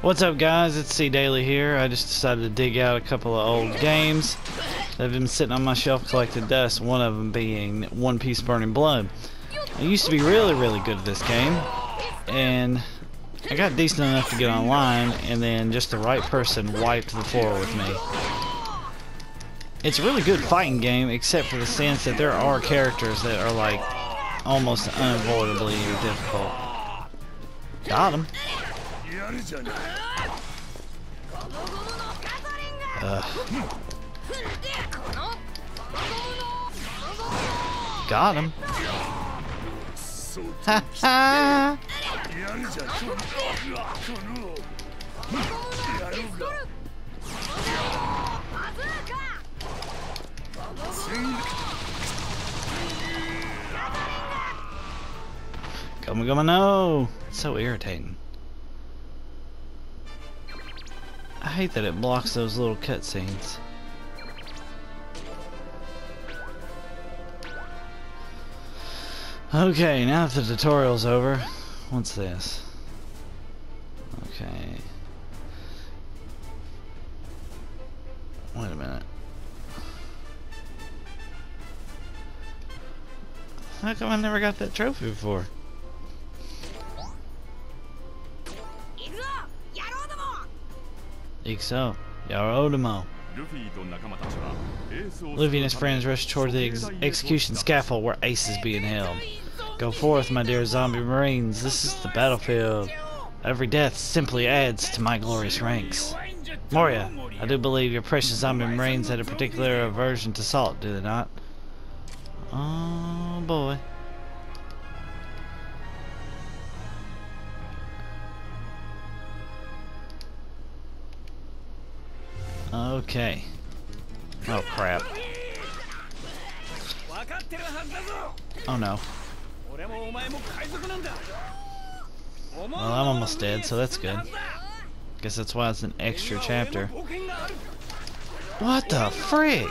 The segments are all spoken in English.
What's up guys, it's C Dailey here. I just decided to dig out a couple of old games that have been sitting on my shelf collecting dust, one of them being One Piece Burning Blood. I used to be really, really good at this game, and I got decent enough to get online, and then just the right person wiped the floor with me. It's a really good fighting game, except for the sense that there are characters that are like almost unavoidably difficult. Got him. Uh, got him. Come come no! It's so irritating. Hate that it blocks those little cutscenes. Okay, now that the tutorial's over, what's this? Okay. Wait a minute. How come I never got that trophy before? Ixo, Yarodamo. Luffy and his friends rush toward the ex execution scaffold where Ace is being held. Go forth, my dear zombie marines. This is the battlefield. Every death simply adds to my glorious ranks. Moria, I do believe your precious zombie marines had a particular aversion to salt, do they not? Oh boy. Okay. Oh crap. Oh no. Well, I'm almost dead, so that's good. Guess that's why it's an extra chapter. What the frick?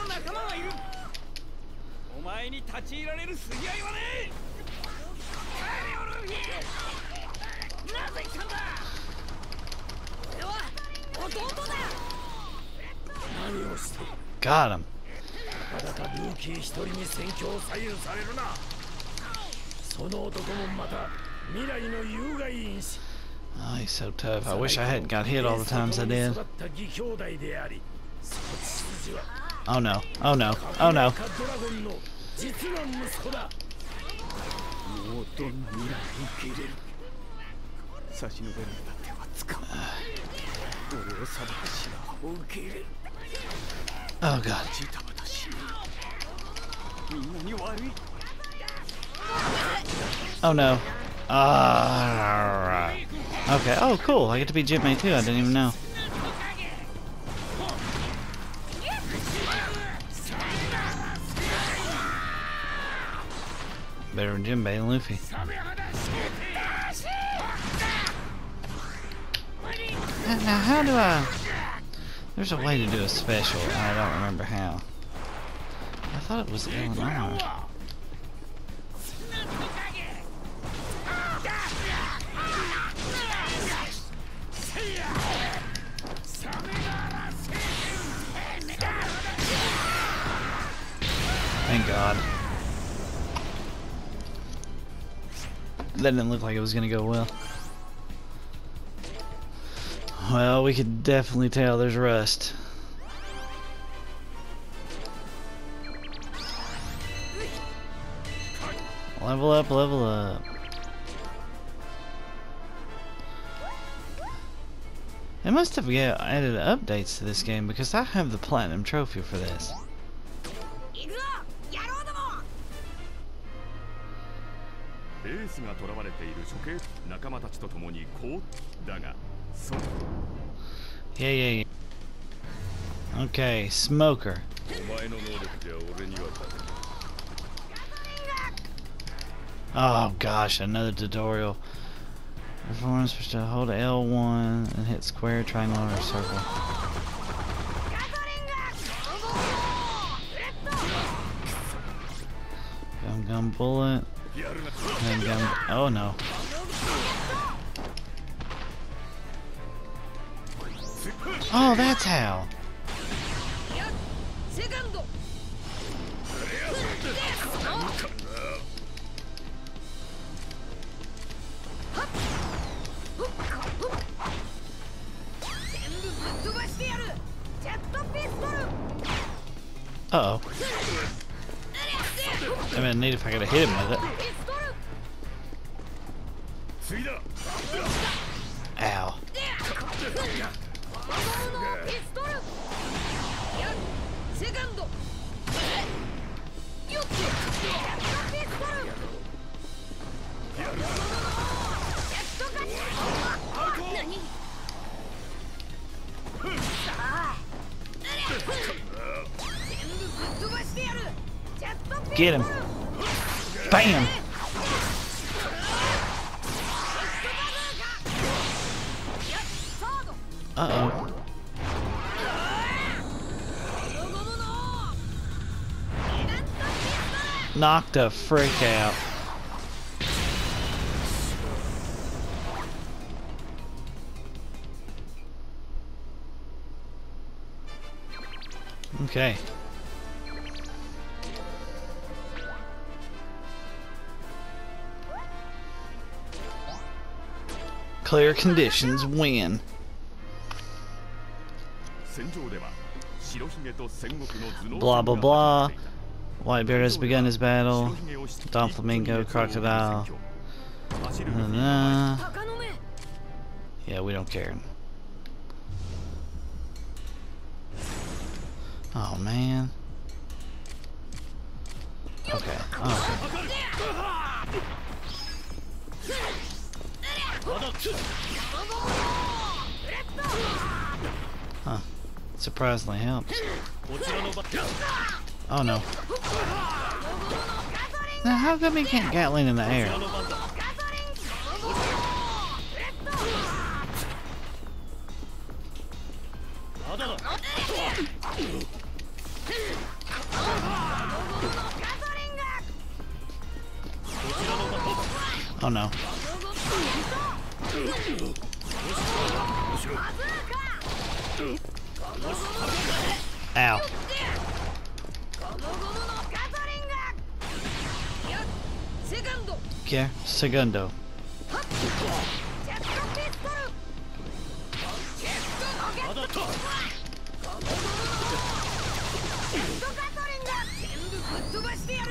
Got him. Oh, he's so tough. I wish I hadn't got hit all the times I did. Oh no. Oh no. Oh no. Oh god. Oh no. Ah. okay. Oh cool. I get to be Jinbei too. I didn't even know. Better than Jinbei and Luffy. Now how do I... There's a way to do a special, and I don't remember how. I thought it was Illinois. Thank God. That didn't look like it was gonna go well. Well, we could definitely tell there's rust. Level up, level up. They must have yeah, added updates to this game because I have the platinum trophy for this. Yeah, yeah, yeah. Okay, smoker. Oh gosh, another tutorial. Everyone's supposed to hold L1 and hit square, triangle, or circle. Gum gum bullet. Gum gum. Oh no. Oh, that's how. Uh oh. I'm gonna need if I gotta hit him with it. Ow. 物のピストルやセカンドよっやっとピストルやっと勝ち何さあ全部ぶっ飛ばしてやる Get him. Bam. Uh-oh. Knocked a freak out. Okay. Clear conditions win. Blah blah blah. Whitebeard has begun his battle. Doflamingo, crocodile. Nah. Yeah, we don't care. Oh man. Okay. okay. Huh. Surprisingly helps. Oh no. Now how come he can't Gatling in the air? Oh no. Ow. Okay, segundo.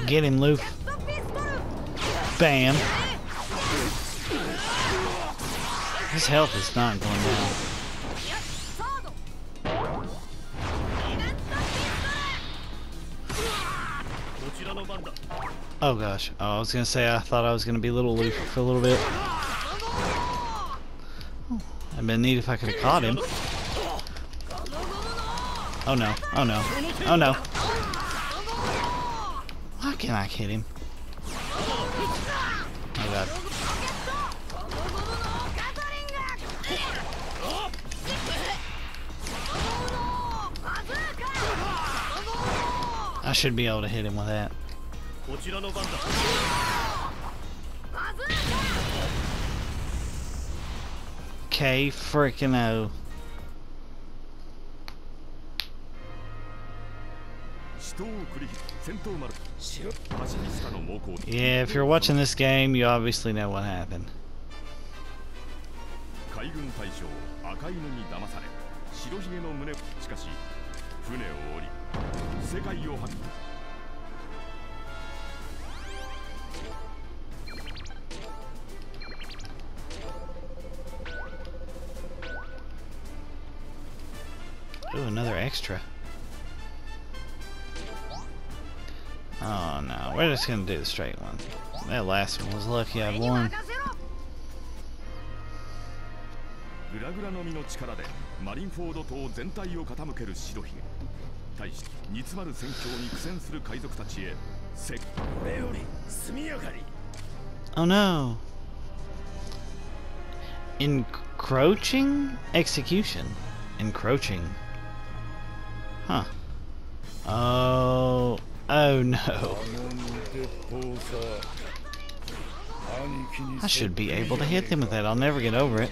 Get him, Luke. Bam. His health is not going down. Oh gosh. Oh, I was gonna say I thought I was gonna be a little Luke for a little bit. Oh, I'd been neat if I could have caught him. Oh no. Oh no. Oh no. Why can't I hit him? Oh god. I should be able to hit him with that. こちらの番だ K freaking O. 死闘を繰り広げ戦闘丸パシフィスタの猛攻 Yeah, if you're watching this game, you obviously know what happened. 海軍大将赤犬に騙され白ひげの胸しかし船を降り世界を発 Ooh, extra. Oh no, we're just gonna do the straight one. That last one was lucky I won. グラグラの実の力でマリンフォード島全体を傾ける白ひげ対して煮詰まる戦況に苦戦する海賊たちへせこれより速やかに Oh no. Encroaching execution. Encroaching. Huh. Oh. Oh no. I should be able to hit them with that. I'll never get over it.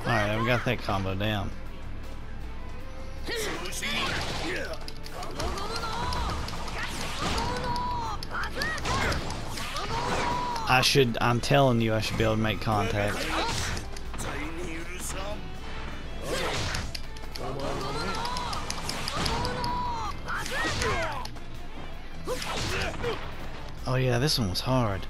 Alright, I've got that combo down. I should, I'm telling you, I should be able to make contact. Oh yeah, this one was hard.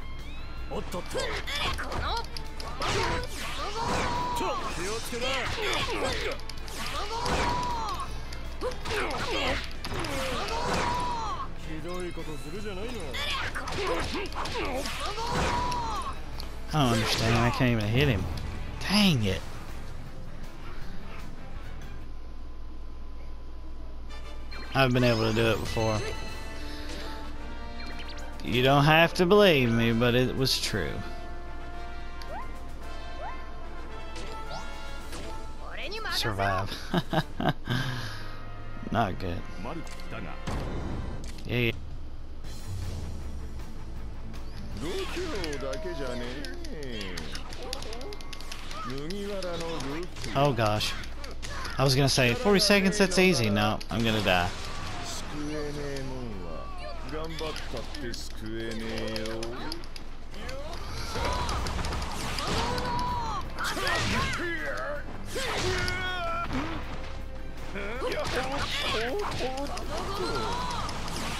I don't understand. I can't even hit him. Dang it. I've been able to do it before. You don't have to believe me, but it was true. Survive. Not good. マルクだが Yeah, yeah. 度胸だけじゃねえ麦わらのルフィ Oh gosh. I was gonna say 40 seconds, that's easy. No, I'm gonna die. 救えねえもんは頑張ったって救えねえよ お前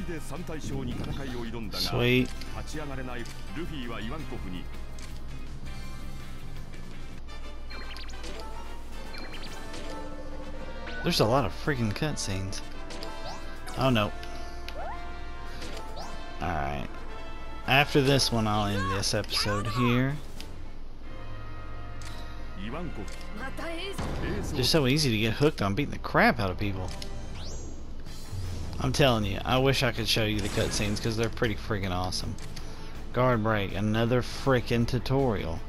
人で三大将に戦いを挑んだが Sweet. 立ち上がれないルフィはイワンコフに There's a lot of freaking cutscenes. Oh no. Alright. After this one, I'll end this episode here. イワンコフエースを They're so easy to get hooked on beating the crap out of people. I'm telling you, I wish I could show you the cutscenes because they're pretty freaking awesome. Guard break, another freaking tutorial.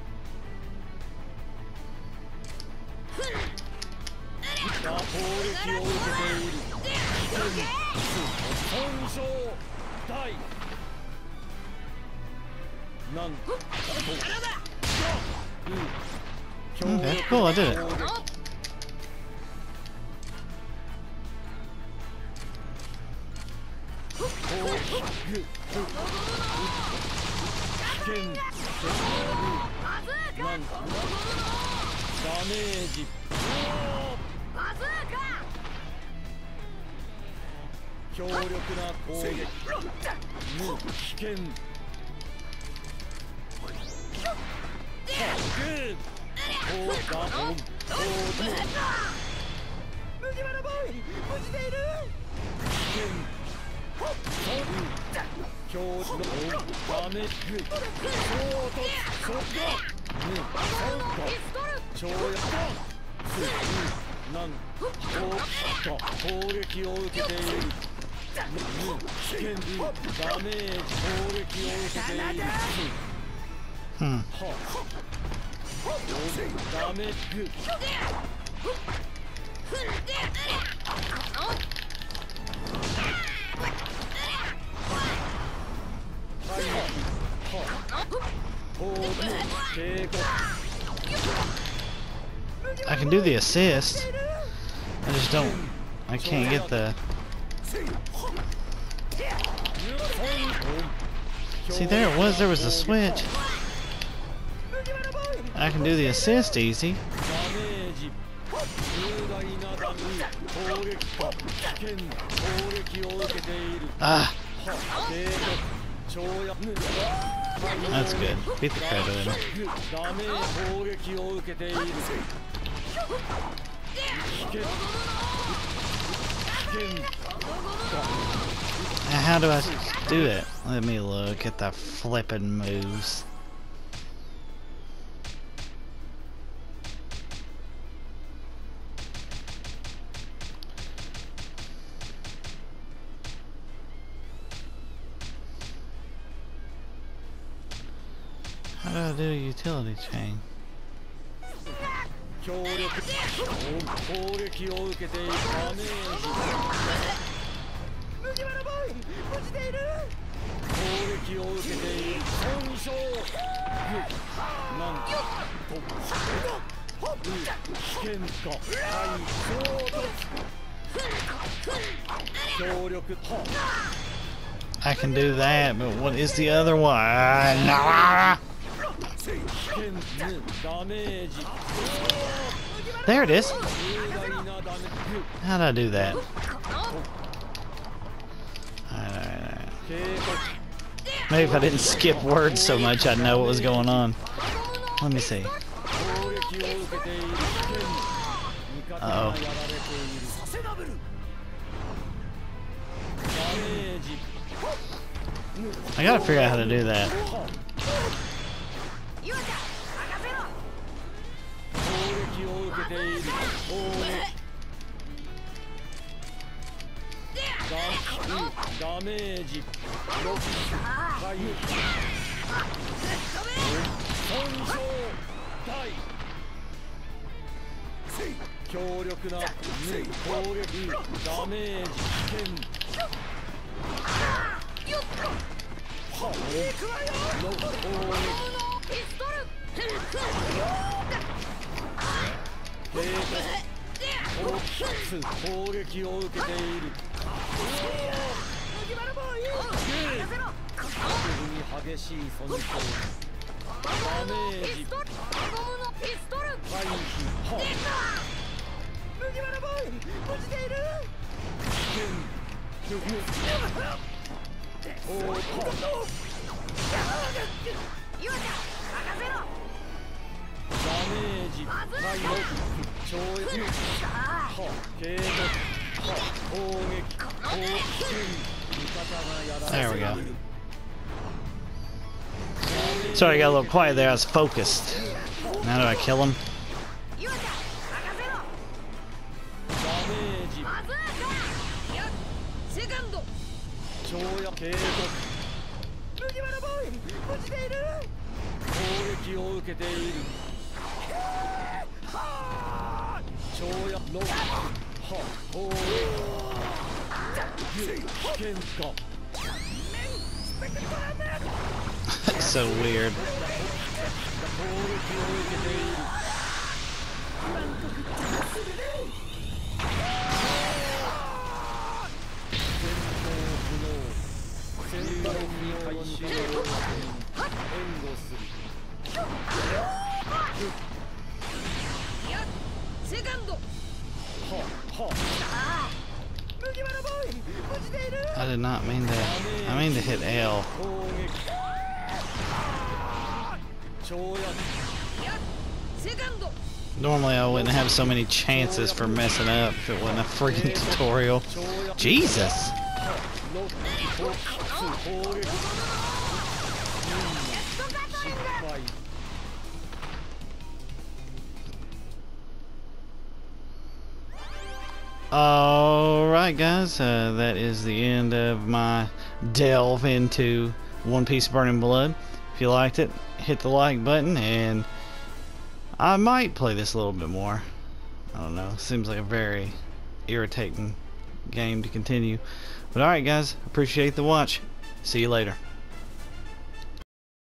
Okay, cool, I did it. 危険なんダメージ強力な攻撃無危険グーこうだオンこう麦わらボーイ無事でいる。危険強のダメ食いダメージ攻。I can do the assist. I just don't. I can't get the. See, there it was. There was a switch. I can do the assist easy. Ah. That's good. Beat the crap out of him. How do I do it? Let me look at the flippin' moves. gotta do a utility chain. I can do that, but what is the other one? There it is. How'd I do that? Maybe if I didn't skip words so much, I'd know what was going on. Let me see. Uh oh I gotta figure out how to do that. けている攻撃ダダメージロック回避損傷大強力な攻撃ダメージ危険はロック攻撃警告攻撃を受けている特に激しい損傷ダメージ回避は麦わらボーイ無事でいる危険おーっダメージ 回避超越は警告は攻撃攻撃味方がや There られ we てい go. る Sorry, I got a little quiet there. I was focused. Now do I kill him? So weird. wouldn't have so many chances for messing up if it wasn't a freaking tutorial. Jesus! Alright guys, uh, that is the end of my delve into One Piece Burning Blood. If you liked it, hit the like button and I might play this a little bit more. I don't know. Seems like a very irritating game to continue. But alright, guys, appreciate the watch. See you later.